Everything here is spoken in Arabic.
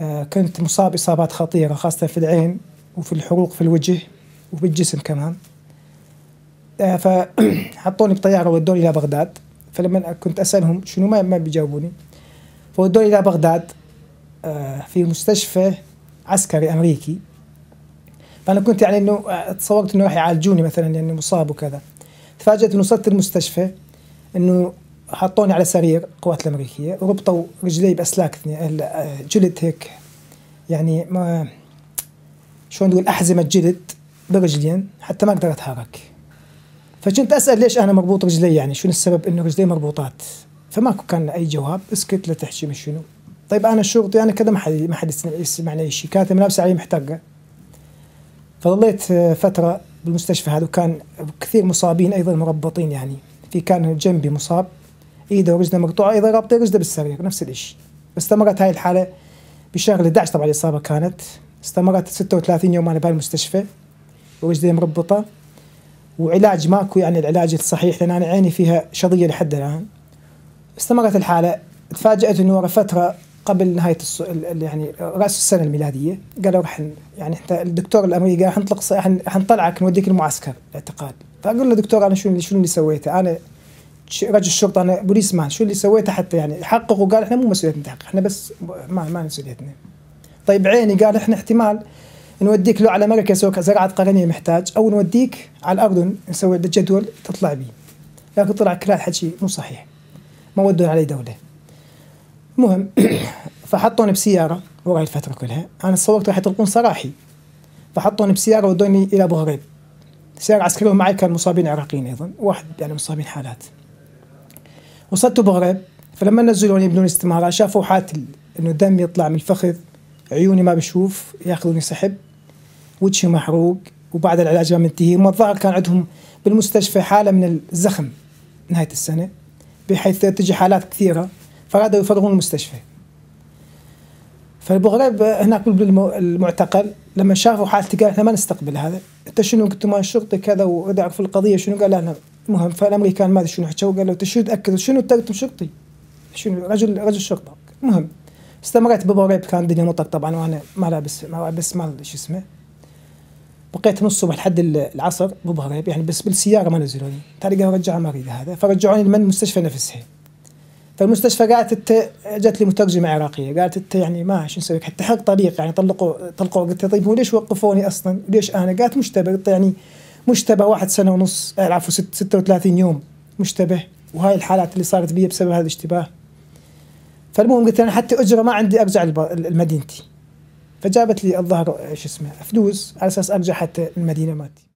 آه، كنت مصاب إصابات خطيرة خاصة في العين وفي الحروق في الوجه وفي الجسم كمان. آه، فحطوني بطيارة ودوني إلى بغداد. فلما كنت أسألهم شنو ما ما بيجاوبوني فودوني إلى بغداد آه، في مستشفى عسكري أمريكي. فأنا كنت يعني إنه تصورت إنه راح يعالجوني مثلا لأني مصاب وكذا. تفاجأت إنه وصلت المستشفى إنه حطوني على سرير القوات الأمريكية وربطوا رجلي بأسلاك جلد هيك يعني ما شلون نقول أحزمة جلد برجلين حتى ما أقدر أتحرك. فكنت أسأل ليش أنا مربوط رجلي؟ يعني شنو السبب إنه رجلي مربوطات؟ فماكو كان أي جواب اسكت لا تحكي مش شنو. طيب أنا الشرطي أنا كذا ما حد ما حد يسمعني أي شيء كانت ملابس علي محتقة. فظليت فترة بالمستشفى هذا وكان كثير مصابين أيضا مربطين يعني. في كان جنبي مصاب ايده ورجله مقطوعه أيضا رابطه رجله بالسرير نفس الشيء استمرت هاي الحالة بشهر 11 طبعا الاصابه كانت. استمرت 36 يوم أنا بالمستشفى. ورجلي مربطه وعلاج ماكو يعني العلاج الصحيح لأن أنا عيني فيها شظية لحد الآن. استمرت الحالة. تفاجأت إنه ورا فترة قبل نهاية الص... يعني رأس السنة الميلادية قالوا راح يعني انت الدكتور الأمريكي قال حنطلق حنطلعك نوديك المعسكر الاعتقال. فأقول له دكتور أنا شنو شنو اللي سويته؟ أنا رجل الشرطة أنا بوليس مان شو اللي سويته حتى يعني؟ حقق وقال إحنا مو مسؤوليتنا تحقق إحنا بس ما ما مسؤوليتنا. طيب عيني قال إحنا احتمال نوديك له على أمريكا يسوي زراعة قرنيه محتاج أو نوديك على الاردن نسوي جدول تطلع به لكن طلع كل حكي مو صحيح. ما ودوا علي دولة. المهم فحطوني بسيارة وراي الفترة كلها. أنا تصورت راح يطلقون سراحي فحطوني بسيارة ودوني إلى أبو غريب سيارة عسكرية ومعي كان مصابين عراقيين أيضا. واحد يعني مصابين حالات. وصلت بغرب فلما نزلوني يبنون استمارة شافوا حالة إنه دم يطلع من الفخذ عيوني ما بشوف يأخذوني سحب وجهي محروق وبعد العلاج ما منتهي. هم الظاهر كان عندهم بالمستشفى حالة من الزخم نهاية السنة بحيث تجي حالات كثيرة فأرادوا يفرغون المستشفى. فالبغريب هناك بالمعتقل لما شافوا حالتي قال إحنا ما نستقبل هذا. أنت شنو؟ قلت ما الشرطي كذا وبدا يعرف القضية. شنو؟ قال أنا المهم فالامريكان ما أدري شنو حكوا قال له أنت شو تاكد شنو تاكد شرطي؟ شنو رجل رجل شرطه المهم استمريت ببوريب كان الدنيا مطر طبعا وأنا ما لابس ما لابس ما شو اسمه. بقيت من الصبح لحد العصر ببهريب يعني بس بالسيارة ما نزلوني. تالي قالوا اريد هذا. فرجعوني من المستشفى نفسها فالمستشفى قالت انت جت لي مترجمة عراقية. قالت أنت يعني ما شو نسوي؟ حتى حق طريق يعني طلقوا طلقوا. قلت طيب هو ليش وقفوني أصلا؟ ليش أنا؟ قالت مشتبه. قلت يعني مشتبه واحد سنة ونص. عفوا 36 يوم مشتبه. وهاي الحالات اللي صارت بي بسبب هذا الاشتباه. فالمهم قلت أنا حتى أجرة ما عندي أرجع لمدينتي فجابت لي الظهر شو اسمه فلوس على أساس أرجع حتى المدينة مالتي.